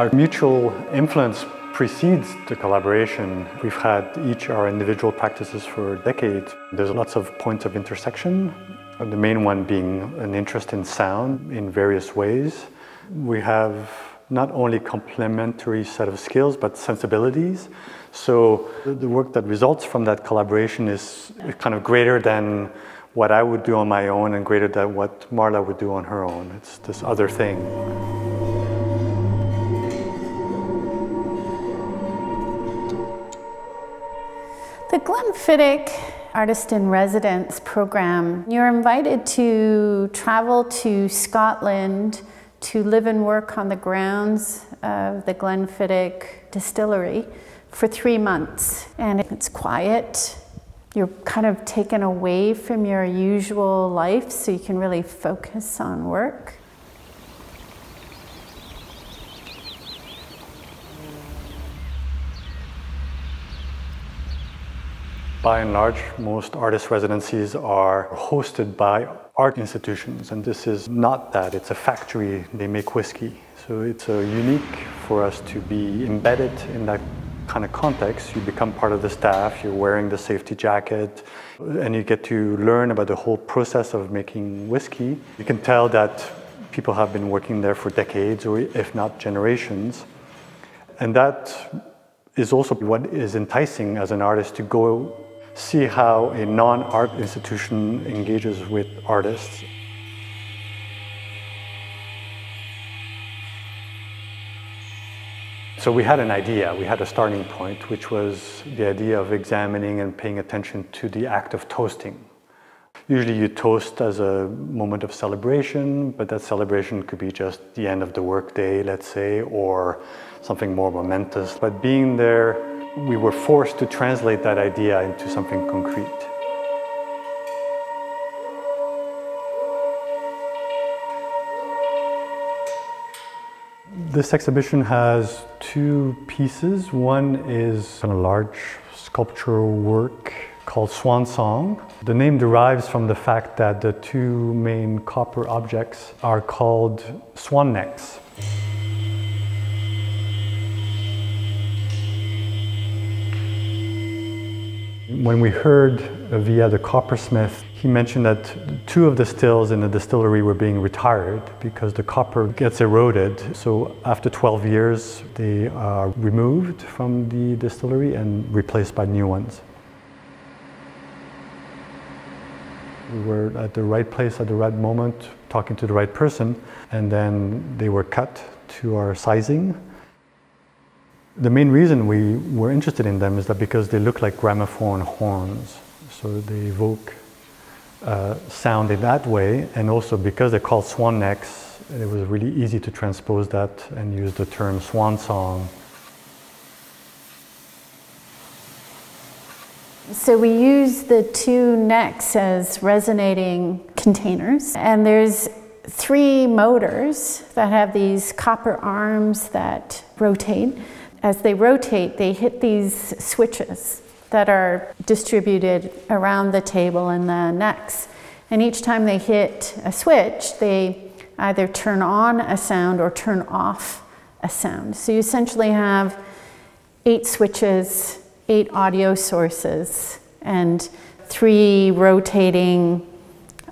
Our mutual influence precedes the collaboration. We've had each our individual practices for decades. There's lots of points of intersection, the main one being an interest in sound in various ways. We have not only complementary set of skills, but sensibilities. So the work that results from that collaboration is kind of greater than what I would do on my own and greater than what Marla would do on her own. It's this other thing. The Glenfiddich Artist in Residence program, you're invited to travel to Scotland to live and work on the grounds of the Glenfiddich distillery for three months. And it's quiet. You're kind of taken away from your usual life so you can really focus on work. By and large, most artist residencies are hosted by art institutions, and this is not that. It's a factory, they make whiskey. So it's uh, unique for us to be embedded in that kind of context. You become part of the staff, you're wearing the safety jacket, and you get to learn about the whole process of making whiskey. You can tell that people have been working there for decades, or if not generations. And that is also what is enticing as an artist to go see how a non-art institution engages with artists. So we had an idea, we had a starting point, which was the idea of examining and paying attention to the act of toasting. Usually you toast as a moment of celebration, but that celebration could be just the end of the workday, let's say, or something more momentous. But being there we were forced to translate that idea into something concrete. This exhibition has two pieces. One is a large sculptural work called Swan Song. The name derives from the fact that the two main copper objects are called swan necks. When we heard via the coppersmith, he mentioned that two of the stills in the distillery were being retired because the copper gets eroded. So after 12 years, they are removed from the distillery and replaced by new ones. We were at the right place at the right moment, talking to the right person, and then they were cut to our sizing the main reason we were interested in them is that because they look like gramophone horns, so they evoke uh, sound in that way, and also because they're called swan necks, it was really easy to transpose that and use the term swan song. So we use the two necks as resonating containers, and there's three motors that have these copper arms that rotate as they rotate, they hit these switches that are distributed around the table and the necks. And each time they hit a switch, they either turn on a sound or turn off a sound. So you essentially have eight switches, eight audio sources, and three rotating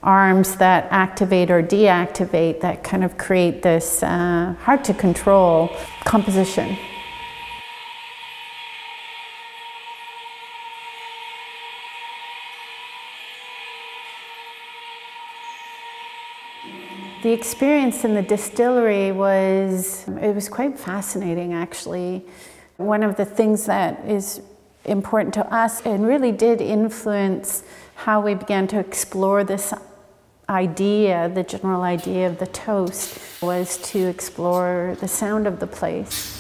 arms that activate or deactivate that kind of create this uh, hard to control composition. The experience in the distillery was, it was quite fascinating actually. One of the things that is important to us and really did influence how we began to explore this idea, the general idea of the toast, was to explore the sound of the place.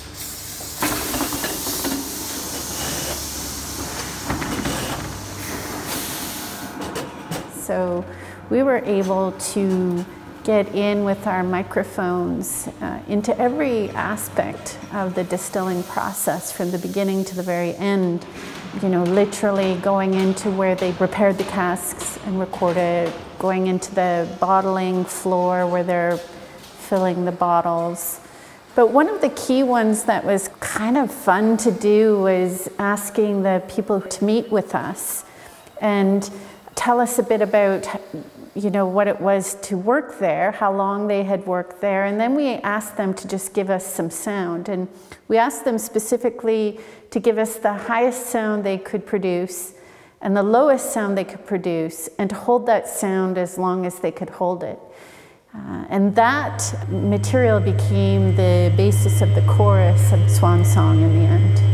So we were able to get in with our microphones uh, into every aspect of the distilling process from the beginning to the very end. You know, literally going into where they prepared the casks and recorded, going into the bottling floor where they're filling the bottles, But one of the key ones that was kind of fun to do was asking the people to meet with us and tell us a bit about you know what it was to work there, how long they had worked there, and then we asked them to just give us some sound. And we asked them specifically to give us the highest sound they could produce and the lowest sound they could produce and to hold that sound as long as they could hold it. Uh, and that material became the basis of the chorus of Swan Song in the end.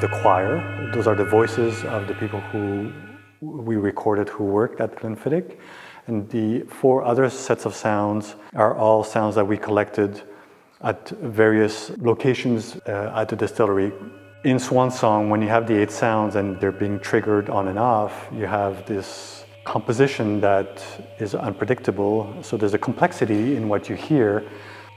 The choir. Those are the voices of the people who we recorded who worked at Glenfiddich. And the four other sets of sounds are all sounds that we collected at various locations uh, at the distillery. In Swan Song, when you have the eight sounds and they're being triggered on and off, you have this composition that is unpredictable. So there's a complexity in what you hear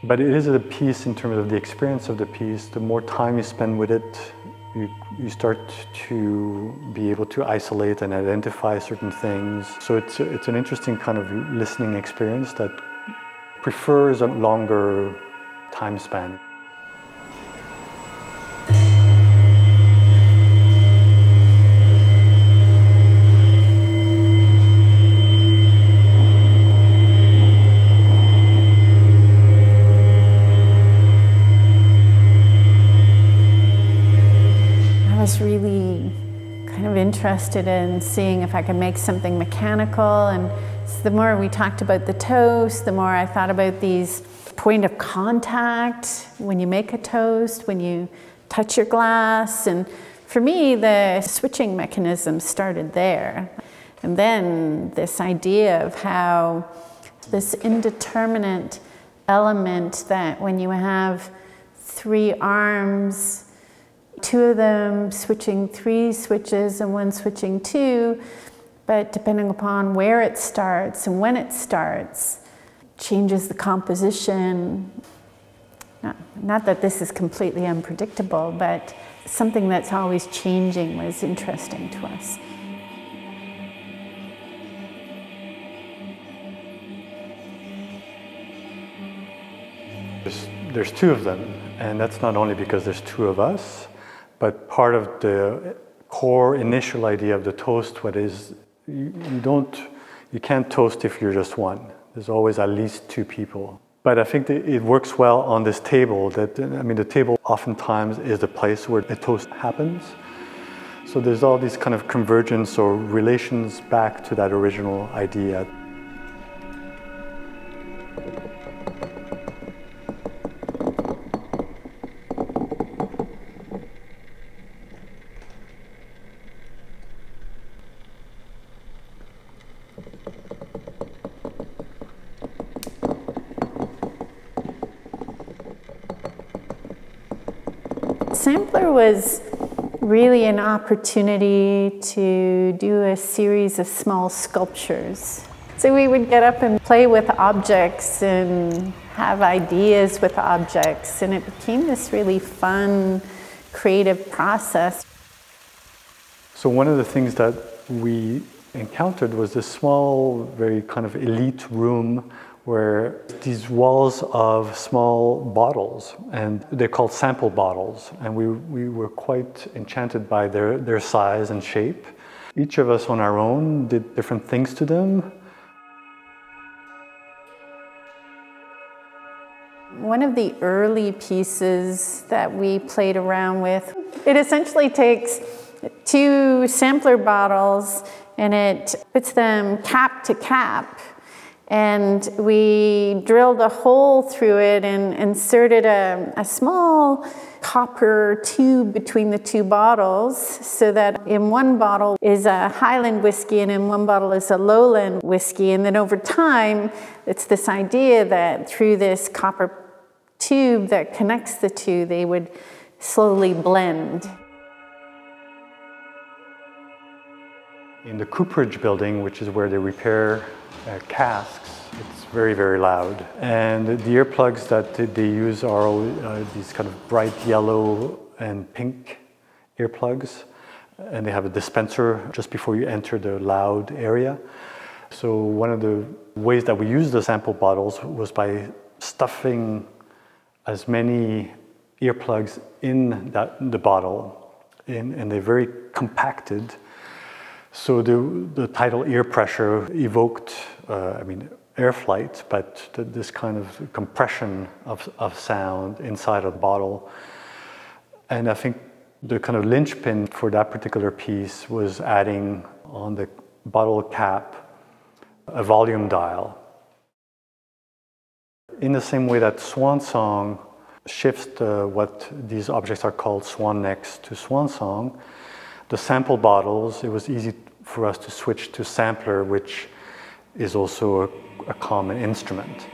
but it is a piece in terms of the experience of the piece. The more time you spend with it, you, you start to be able to isolate and identify certain things. So it's, it's an interesting kind of listening experience that prefers a longer time span. Interested in seeing if I could make something mechanical. And so the more we talked about the toast, the more I thought about these point of contact when you make a toast, when you touch your glass. And for me, the switching mechanism started there. And then this idea of how this indeterminate element that when you have three arms two of them switching three switches and one switching two, but depending upon where it starts and when it starts, changes the composition. Not, not that this is completely unpredictable, but something that's always changing was interesting to us. There's, there's two of them, and that's not only because there's two of us, but part of the core initial idea of the toast, what is, you, you don't, you can't toast if you're just one. There's always at least two people. But I think it works well on this table that, I mean, the table oftentimes is the place where a toast happens. So there's all these kind of convergence or relations back to that original idea. Sampler was really an opportunity to do a series of small sculptures. So we would get up and play with objects and have ideas with objects, and it became this really fun, creative process. So, one of the things that we encountered was this small, very kind of elite room where these walls of small bottles, and they're called sample bottles, and we, we were quite enchanted by their, their size and shape. Each of us on our own did different things to them. One of the early pieces that we played around with, it essentially takes two sampler bottles and it puts them cap to cap and we drilled a hole through it and inserted a, a, small copper tube between the two bottles so that in one bottle is a Highland whiskey and in one bottle is a Lowland whiskey. And then over time, it's this idea that through this copper tube that connects the two, they would slowly blend. In the cooperage building, which is where they repair uh, casks, it's very, very loud. And the earplugs that they use are uh, these kind of bright yellow and pink earplugs. And they have a dispenser just before you enter the loud area. So one of the ways that we used the sample bottles was by stuffing as many earplugs in that, the bottle, and they're very compacted so the, the title ear pressure evoked, uh, I mean, air flight, but this kind of compression of, of sound inside of a bottle. And I think the kind of linchpin for that particular piece was adding on the bottle cap a volume dial. In the same way that swan song shifts what these objects are called swan necks to swan song, the sample bottles, it was easy for us to switch to sampler, which is also a, a common instrument.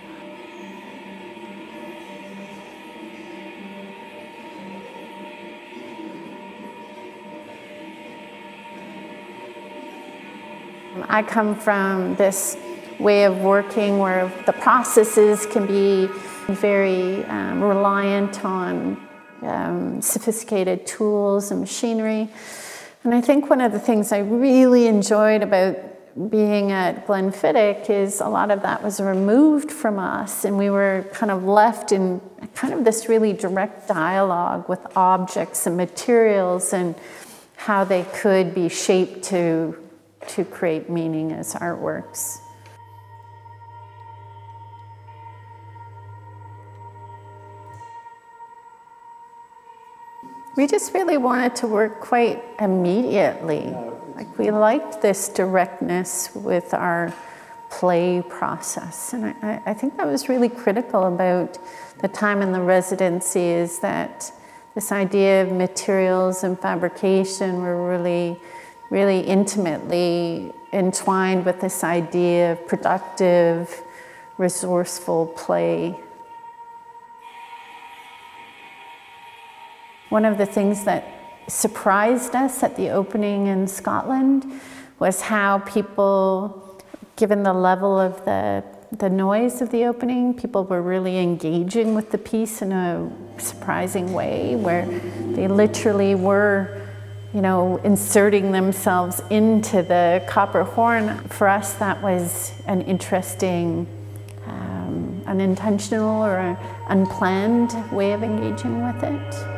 I come from this way of working where the processes can be very um, reliant on um, sophisticated tools and machinery. And I think one of the things I really enjoyed about being at Glenfiddich is a lot of that was removed from us and we were kind of left in kind of this really direct dialogue with objects and materials and how they could be shaped to, to create meaning as artworks. We just really wanted to work quite immediately. Like we liked this directness with our play process. And I, I, think that was really critical about the time in the residency is that this idea of materials and fabrication were really, really intimately entwined with this idea of productive, resourceful play. One of the things that surprised us at the opening in Scotland was how people, given the level of the, the noise of the opening, people were really engaging with the piece in a surprising way, where they literally were, you know, inserting themselves into the copper horn. For us, that was an interesting, um, unintentional or unplanned way of engaging with it.